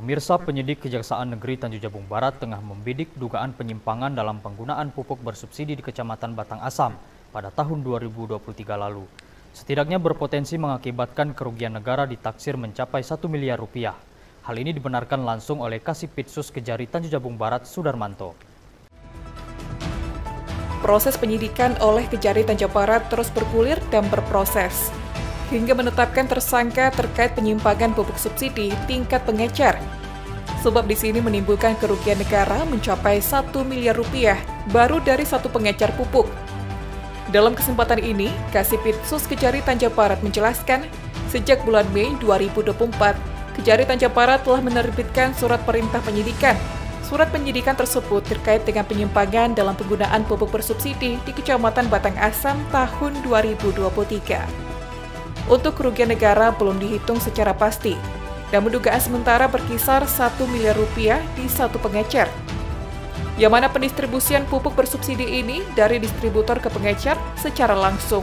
Pemirsa penyidik Kejaksaan Negeri Tanjung Jabung Barat tengah membidik dugaan penyimpangan dalam penggunaan pupuk bersubsidi di Kecamatan Batang Asam pada tahun 2023 lalu. Setidaknya berpotensi mengakibatkan kerugian negara ditaksir mencapai 1 miliar rupiah. Hal ini dibenarkan langsung oleh Kasipitsus Kejari Tanjung Jabung Barat Sudarmanto. Proses penyidikan oleh Kejari Tanjung Barat terus bergulir dan berproses hingga menetapkan tersangka terkait penyimpangan pupuk subsidi tingkat pengecer. Sebab di sini menimbulkan kerugian negara mencapai 1 miliar rupiah baru dari satu pengecer pupuk. Dalam kesempatan ini, Kasipit Sus Kejari Tanjung Barat menjelaskan, sejak bulan Mei 2024, Kejari Tanjung Barat telah menerbitkan surat perintah penyidikan. Surat penyidikan tersebut terkait dengan penyimpangan dalam penggunaan pupuk bersubsidi di Kecamatan Batang Asam tahun 2023. Untuk kerugian negara belum dihitung secara pasti, namun dugaan sementara berkisar 1 miliar rupiah di satu pengecer. Yang mana pendistribusian pupuk bersubsidi ini dari distributor ke pengecer secara langsung,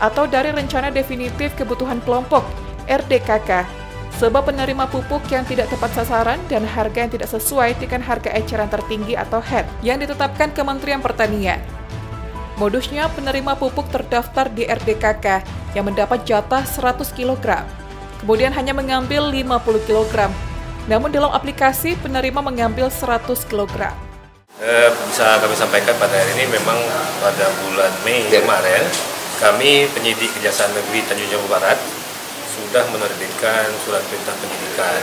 atau dari rencana definitif kebutuhan kelompok RDKK, sebab penerima pupuk yang tidak tepat sasaran dan harga yang tidak sesuai dengan harga eceran tertinggi atau HET yang ditetapkan Kementerian Pertanian. Modusnya penerima pupuk terdaftar di RDKK yang mendapat jatah 100 kg, kemudian hanya mengambil 50 kg. Namun dalam aplikasi penerima mengambil 100 kg. Eh, bisa kami sampaikan pada hari ini memang pada bulan Mei ya. kemarin kami penyidik Kejaksaan Negeri Tanjung Jabung Barat sudah menerbitkan surat perintah penyidikan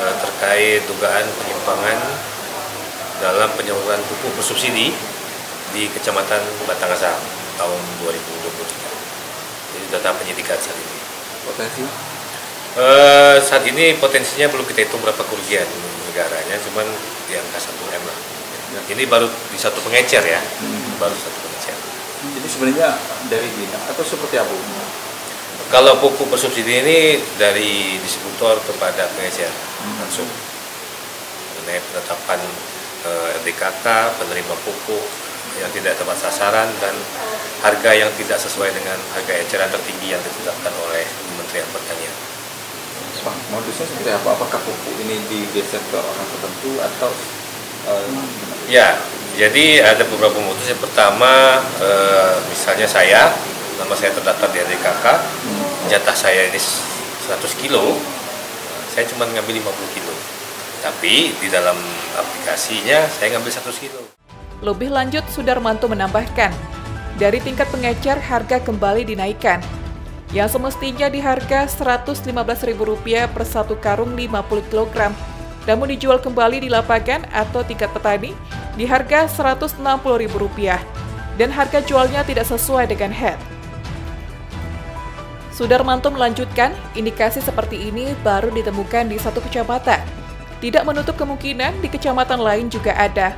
eh, terkait dugaan penyimpangan dalam penyaluran pupuk bersubsidi di Kecamatan Batang Asam tahun 2023. Jadi data penyidikan saat ini. Potensi? Uh, saat ini potensinya belum kita hitung berapa kerugian negaranya, cuman di angka 1 M lah. Ya. Ini baru di satu pengecer ya, hmm. baru satu pengecer. Jadi sebenarnya dari bidang atau seperti apa? Kalau pupuk bersubsidi ini dari distributor kepada pengecer hmm. langsung mengenai penetapan eh, RDKK, penerima pupuk, yang tidak tepat sasaran dan harga yang tidak sesuai dengan harga eceran tertinggi yang ditetapkan oleh Kementerian Pertanian. Pak, modusnya seperti apa? Apakah pupuk ini digeser ke orang tertentu atau? Uh, ya, jadi ada beberapa modus. Yang pertama, uh, misalnya saya, nama saya terdaftar di RDKK, hmm. jatah saya ini 100 kilo, saya cuma ngambil 50 kilo. Tapi di dalam aplikasinya saya ngambil 100 kilo. Lebih lanjut, Sudarmanto menambahkan, dari tingkat pengecer harga kembali dinaikkan. Yang semestinya di harga Rp115.000 per satu karung 50 kg, namun dijual kembali di lapangan atau tingkat petani di harga Rp160.000 dan harga jualnya tidak sesuai dengan head. Sudarmanto melanjutkan, indikasi seperti ini baru ditemukan di satu kecamatan. Tidak menutup kemungkinan di kecamatan lain juga ada,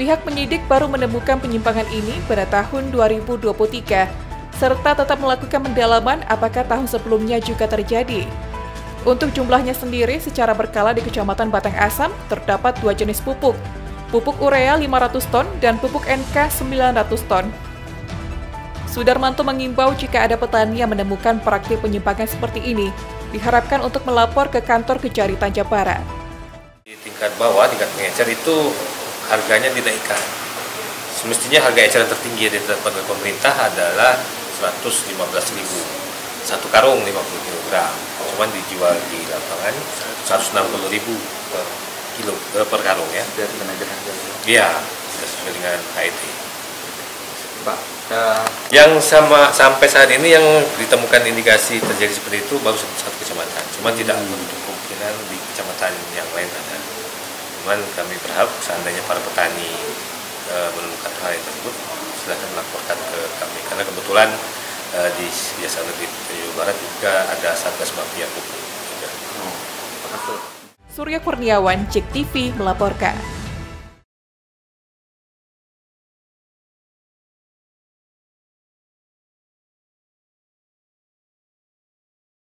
Pihak penyidik baru menemukan penyimpangan ini pada tahun 2023, serta tetap melakukan pendalaman apakah tahun sebelumnya juga terjadi. Untuk jumlahnya sendiri, secara berkala di Kecamatan Batang Asam terdapat dua jenis pupuk, pupuk urea 500 ton dan pupuk NK 900 ton. Sudarmanto mengimbau jika ada petani yang menemukan praktik penyimpangan seperti ini, diharapkan untuk melapor ke kantor Kejari Tanjung Barat. Di tingkat bawah, tingkat pengecer itu harganya dinaikkan. Semestinya harga eceran tertinggi yang ditetapkan oleh pemerintah adalah 115.000 satu karung 50 kg. Cuman dijual di lapangan 160.000 per kilo eh, per karung ya. Dari kenaikan harga. Iya, sesuai dengan HET. Pak, uh... yang sama sampai saat ini yang ditemukan indikasi terjadi seperti itu baru satu kecamatan. Cuman hmm. tidak menutup kemungkinan di kecamatan yang lain ada. Cuman kami berharap seandainya para petani e, menemukan hal yang tersebut, silahkan melaporkan ke kami. Karena kebetulan e, di Biasa Negeri Jawa Barat juga ada Satgas Mafia Pupuk. Surya Kurniawan, Cek TV melaporkan.